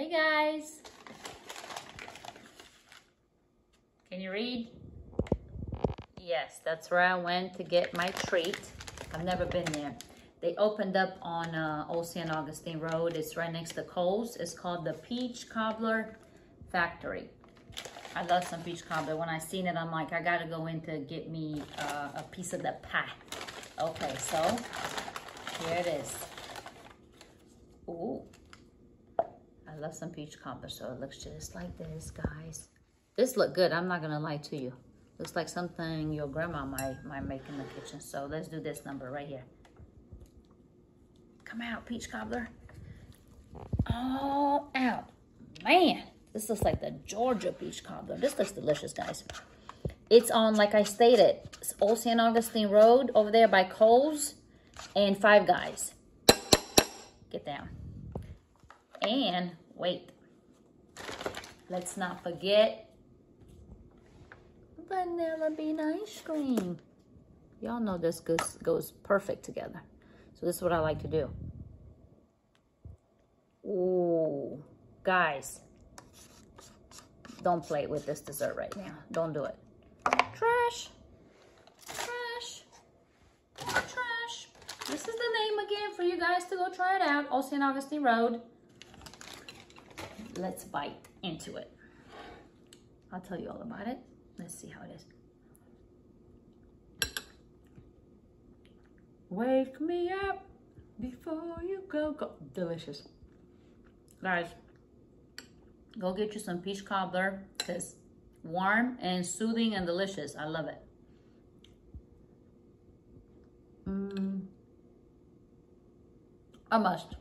Hey guys. Can you read? Yes, that's where I went to get my treat. I've never been there. They opened up on uh, Old St. Augustine Road. It's right next to Kohl's. It's called the Peach Cobbler Factory. I love some peach cobbler. When I seen it, I'm like, I gotta go in to get me uh, a piece of the pie. Okay, so here it is. Ooh, I love some peach cobbler, so it looks just like this, guys. This look good, I'm not gonna lie to you. Looks like something your grandma might, might make in the kitchen. So let's do this number right here. Come out, peach cobbler. All out. Man, this looks like the Georgia peach cobbler. This looks delicious, guys. It's on, like I stated, Old St. Augustine Road over there by Kohl's and Five Guys. Get down. And wait, let's not forget vanilla bean ice cream. Y'all know this goes, goes perfect together. So this is what I like to do. Ooh, guys, don't play with this dessert right now. Don't do it. Trash, trash, trash. This is the name again for you guys to go try it out. St. Augustine Road. Let's bite into it. I'll tell you all about it. Let's see how it is. Wake me up before you go. go. Delicious. Guys, go get you some peach cobbler. It's warm and soothing and delicious. I love it. Mmm. A must.